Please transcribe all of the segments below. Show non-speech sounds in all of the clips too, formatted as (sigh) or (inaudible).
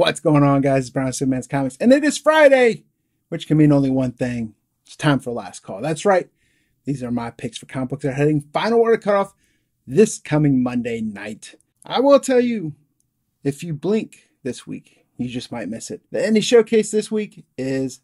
What's going on, guys? It's Brown Simpleman's Comics, and it is Friday, which can mean only one thing. It's time for last call. That's right. These are my picks for comic books that are heading final order cutoff this coming Monday night. I will tell you, if you blink this week, you just might miss it. The indie showcase this week is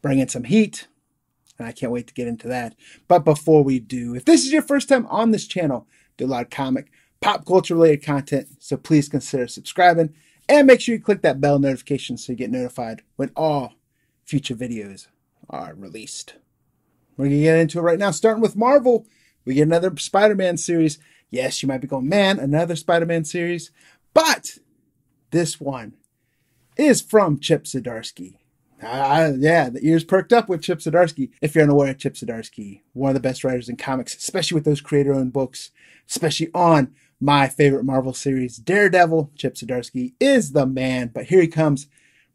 bringing some heat, and I can't wait to get into that. But before we do, if this is your first time on this channel, do a lot of comic, pop culture related content, so please consider subscribing and make sure you click that bell notification so you get notified when all future videos are released. We're going to get into it right now, starting with Marvel. We get another Spider Man series. Yes, you might be going, man, another Spider Man series. But this one is from Chip Zdarsky. Uh, yeah, the ears perked up with Chip Zdarsky. If you're unaware of Chip Zdarsky, one of the best writers in comics, especially with those creator owned books, especially on my favorite Marvel series, Daredevil. Chip Zdarsky is the man, but here he comes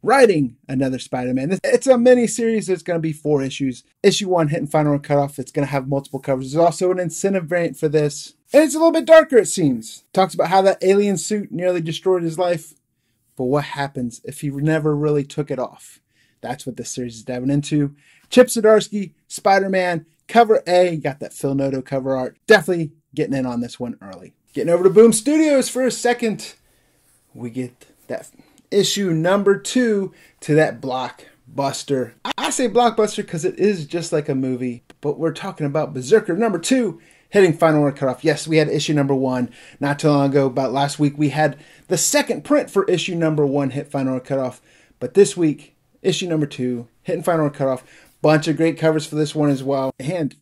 writing another Spider-Man. It's a mini series. There's going to be four issues. Issue one, hit and final and cutoff. It's going to have multiple covers. There's also an incentive variant for this. And it's a little bit darker, it seems. Talks about how that alien suit nearly destroyed his life. But what happens if he never really took it off? That's what this series is diving into. Chip Zdarsky, Spider-Man, cover A. You got that Phil Noto cover art. Definitely getting in on this one early. Getting over to Boom Studios for a second, we get that issue number two to that blockbuster. I say blockbuster because it is just like a movie, but we're talking about BRZRKR number two hitting final order cutoff. Yes, we had issue number one not too long ago. About last week, we had the second print for issue number one hit final order cutoff. But this week, issue number two hitting final order cutoff. Bunch of great covers for this one as well. And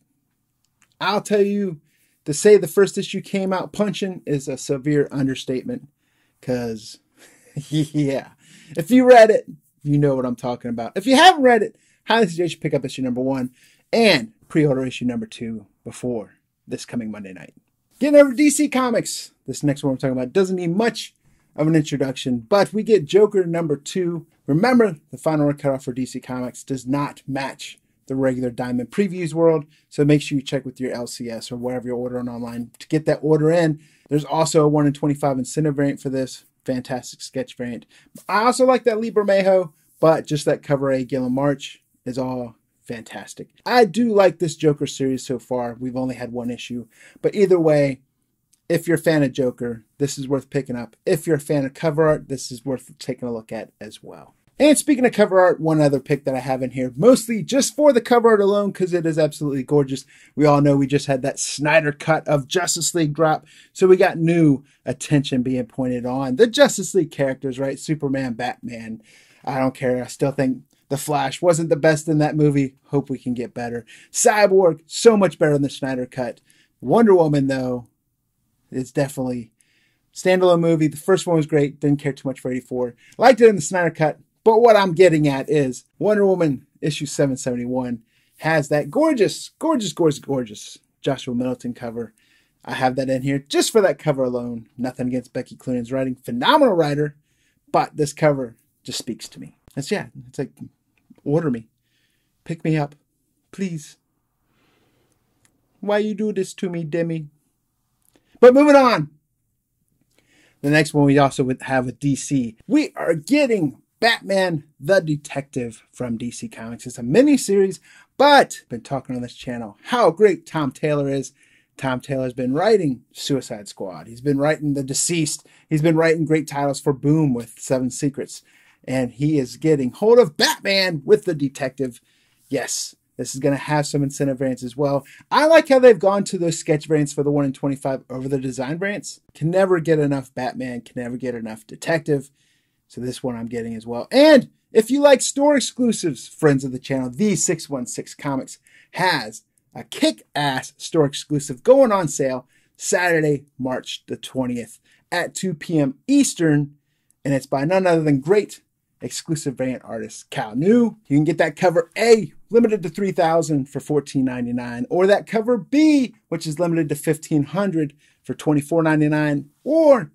I'll tell you, to say the first issue came out punching is a severe understatement. Because, (laughs) yeah, if you read it, you know what I'm talking about. If you haven't read it, highly suggest you pick up issue number one and pre-order issue number two before this coming Monday night. Getting over DC Comics. This next one we're talking about doesn't need much of an introduction, but we get Joker number two. Remember, the final order cutoff for DC Comics does not match the regular Diamond Previews world. So make sure you check with your LCS or wherever you're ordering online to get that order in. There's also a 1 in 25 incentive variant for this. Fantastic sketch variant. I also like that Lee Bermejo, but just that cover A Guillem March is all fantastic. I do like this Joker series so far. We've only had one issue. But either way, if you're a fan of Joker, this is worth picking up. If you're a fan of cover art, this is worth taking a look at as well. And speaking of cover art, one other pick that I have in here, mostly just for the cover art alone, because it is absolutely gorgeous. We all know we just had that Snyder cut of Justice League drop, so we got new attention being pointed on the Justice League characters, right? Superman, Batman. I don't care. I still think The Flash wasn't the best in that movie. Hope we can get better. Cyborg, so much better than the Snyder cut. Wonder Woman, though, is definitely standalone movie. The first one was great. Didn't care too much for 84. Liked it in the Snyder cut. But what I'm getting at is Wonder Woman issue 771 has that gorgeous, gorgeous, gorgeous, gorgeous Joshua Middleton cover. I have that in here just for that cover alone. Nothing against Becky Cloonan's writing. Phenomenal writer. But this cover just speaks to me. It's yeah, it's like order me. Pick me up. Please. Why you do this to me, Demi? But moving on. The next one we also have a DC. We are getting Batman the Detective from DC Comics. It's a mini-series, but been talking on this channel how great Tom Taylor is. Tom Taylor's been writing Suicide Squad. He's been writing DCeased. He's been writing great titles for Boom with Seven Secrets. And he is getting hold of Batman with the Detective. Yes, this is going to have some incentive variants as well. I like how they've gone to those sketch variants for the 1 in 25 over the design variants. Can never get enough Batman, can never get enough Detective. So this one I'm getting as well. And if you like store exclusives, friends of the channel, the 616 Comics has a kick-ass store exclusive going on sale Saturday, March the 20th at 2 p.m. Eastern. And it's by none other than great exclusive variant artist Kael Ngu. You can get that cover A limited to 3000 for 14.99 or that cover B which is limited to 1500 for 24.99 or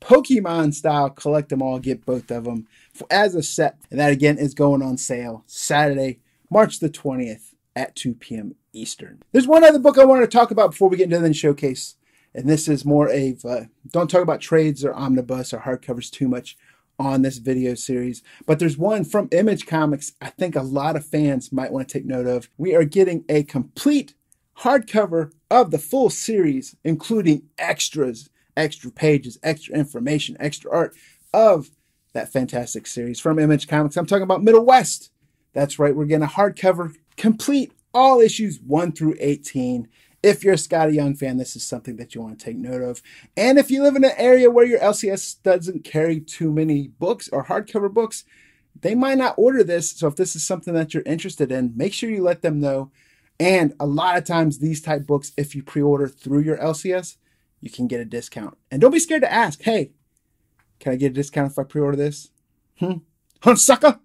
Pokemon style, collect them all, get both of them as a set. And that again is going on sale Saturday, March the 20th at 2 p.m. Eastern. There's one other book I wanted to talk about before we get into the showcase. And this is more of uh, don't talk about trades or omnibus or hardcovers too much on this video series. But there's one from Image Comics I think a lot of fans might want to take note of. We are getting a complete hardcover of the full series, including extras, extra pages, extra information, extra art of that fantastic series from Image Comics. I'm talking about Middle West. That's right, we're getting a hardcover complete all issues 1 through 18. If you're a Skottie Young fan, this is something that you want to take note of. And if you live in an area where your LCS doesn't carry too many books or hardcover books, they might not order this. So if this is something that you're interested in, make sure you let them know. And a lot of times, these type books, if you pre-order through your LCS, you can get a discount. And don't be scared to ask, hey, can I get a discount if I pre-order this? Hmm? Huh, sucker?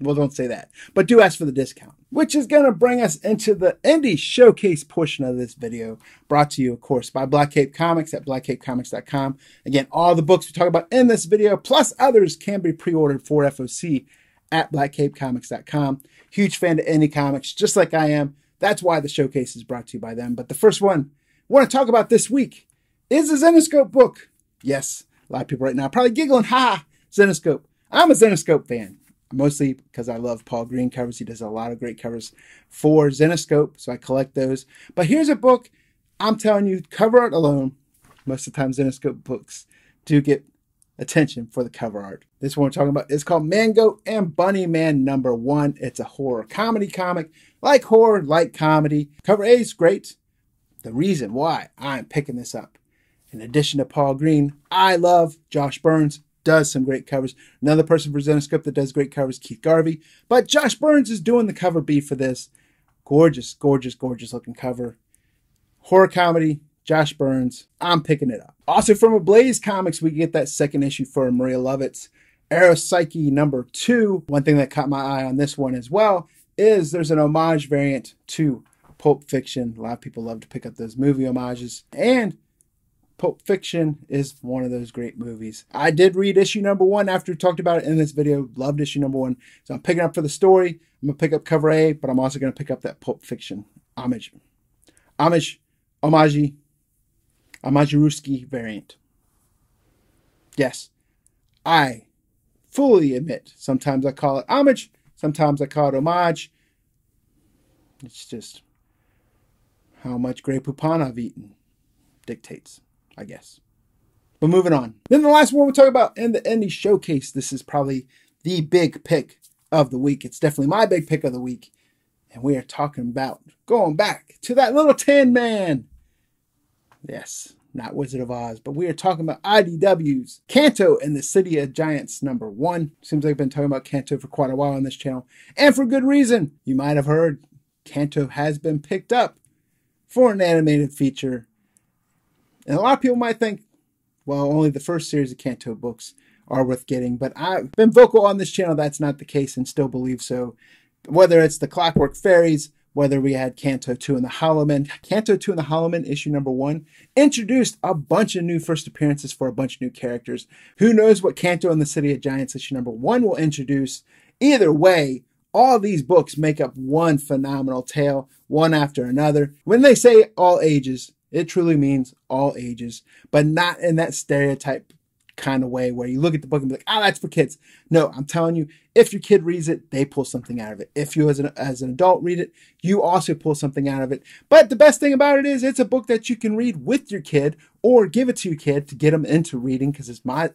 Well, don't say that. But do ask for the discount which is going to bring us into the indie showcase portion of this video, brought to you, of course, by Black Cape Comics at blackcapecomics.com. Again, all the books we talk about in this video, plus others, can be pre-ordered for FOC at blackcapecomics.com. Huge fan of indie comics, just like I am. That's why the showcase is brought to you by them. But the first one want to talk about this week is a Zenescope book. Yes, a lot of people right now probably giggling, ha, Zenescope. I'm a Zenescope fan mostly because I love Paul Green covers. He does a lot of great covers for Zenescope, so I collect those. But here's a book I'm telling you, cover art alone, most of the time Zenescope books do get attention for the cover art. This one we're talking about is called Mango and Bunny Man number one. It's a horror comedy comic, like horror, like comedy. Cover A is great. The reason why I'm picking this up, in addition to Paul Green, I love Josh Burns does some great covers. Another person for Zenescope that does great covers, Keith Garvey. But Josh Burns is doing the cover B for this. Gorgeous, gorgeous, gorgeous looking cover. Horror comedy, Josh Burns. I'm picking it up. Also from Ablaze Comics, we get that second issue for Maria Llovet's Arrow Psyche number two. One thing that caught my eye on this one as well is there's an homage variant to Pulp Fiction. A lot of people love to pick up those movie homages. And Pulp Fiction is one of those great movies. I did read issue number one after we talked about it in this video. Loved issue number one. So I'm picking up for the story. I'm going to pick up cover A, but I'm also going to pick up that Pulp Fiction homage. Homage, homage, Ruski variant. Yes, I fully admit sometimes I call it homage, sometimes I call it homage. It's just how much Grey Poupon I've eaten dictates. I guess. But moving on. Then the last one we'll talk about in the indie showcase. This is probably the big pick of the week. It's definitely my big pick of the week. And we are talking about going back to that little tin man. Yes, not Wizard of Oz, but we are talking about IDW's Canto and the City of Giants number one. Seems like I've been talking about Canto for quite a while on this channel, and for good reason. You might have heard Canto has been picked up for an animated feature and a lot of people might think, well, only the first series of Canto books are worth getting, but I've been vocal on this channel that's not the case and still believe so. Whether it's the Clockwork Fairies, whether we had Canto 2 and the Hollow Men. Canto 2 and the Hollow Men, issue number one, introduced a bunch of new first appearances for a bunch of new characters. Who knows what Canto and the City of Giants, issue number one, will introduce. Either way, all these books make up one phenomenal tale, one after another. When they say all ages, it truly means all ages, but not in that stereotype kind of way where you look at the book and be like, oh, that's for kids. No, I'm telling you, if your kid reads it, they pull something out of it. If you as an, as an adult read it, you also pull something out of it. But the best thing about it is it's a book that you can read with your kid or give it to your kid to get them into reading because it's my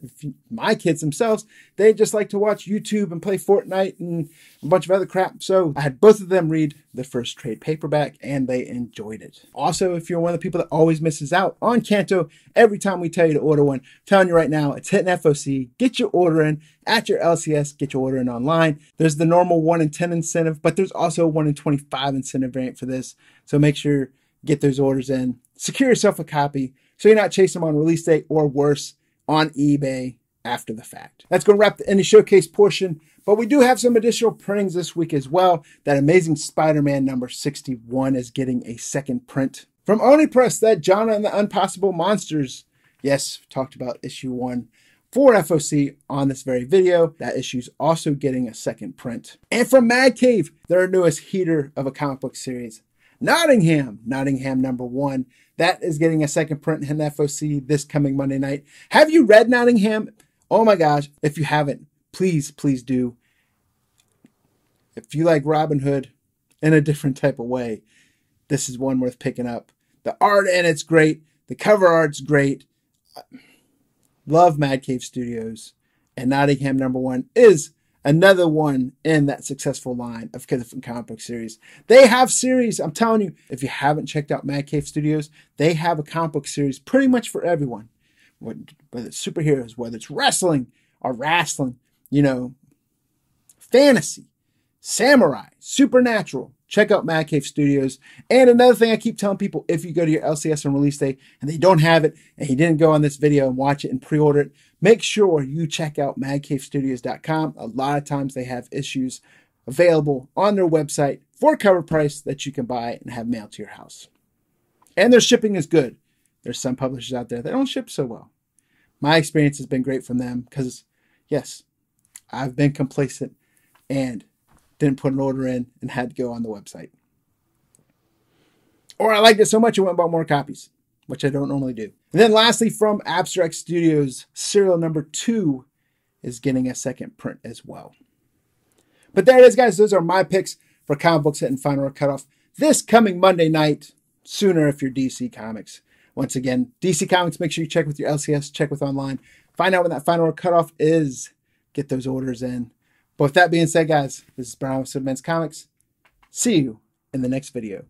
my kids themselves they just like to watch YouTube and play Fortnite and a bunch of other crap. So I had both of them read the first trade paperback and they enjoyed it. Also, if you're one of the people that always misses out on Canto, every time we tell you to order one, I'm telling you right now, it's hitting FOC. Get your order in at your LCS, get your order in online. There's the normal 1 in 10 incentive, but there's also a 1 in 25 incentive variant for this. So make sure get those orders in. Secure yourself a copy so you're not chasing them on release date or worse on eBay after the fact. That's going to wrap the indie showcase portion, but we do have some additional printings this week as well. That Amazing Spider-Man number 61 is getting a second print. From Oni Press, that Jonna and the Unpossible Monsters. Yes, talked about issue one for FOC on this very video. That issue's also getting a second print. And from Mad Cave, their newest heater of a comic book series, Nottingham, Nottingham number one. That is getting a second print in FOC this coming Monday night. Have you read Nottingham? Oh my gosh. If you haven't, please, please do. If you like Robin Hood in a different type of way, this is one worth picking up. The art and it's great. The cover art's great. Love Mad Cave Studios. And Nottingham number one is another one in that successful line of different comic book series. They have series, I'm telling you, if you haven't checked out Mad Cave Studios, they have a comic book series pretty much for everyone. Whether it's superheroes, whether it's wrestling or wrestling, you know, fantasy, samurai, supernatural. Check out Mad Cave Studios. And another thing I keep telling people, if you go to your LCS on release day and they don't have it and you didn't go on this video and watch it and pre-order it, make sure you check out madcavestudios.com. A lot of times they have issues available on their website for cover price that you can buy and have mailed to your house. And their shipping is good. There's some publishers out there that don't ship so well. My experience has been great from them because, yes, I've been complacent and didn't put an order in and had to go on the website. Or I liked it so much I went and bought more copies, which I don't normally do. And then lastly, from Abstract Studios, serial number two is getting a second print as well. But there it is, guys. Those are my picks for comic books hitting final or cutoff this coming Monday night, sooner if you're DC Comics. Once again, DC Comics, make sure you check with your LCS, check with online, find out when that final cutoff is, get those orders in. But with that being said, guys, this is Brian with Men's Comics. See you in the next video.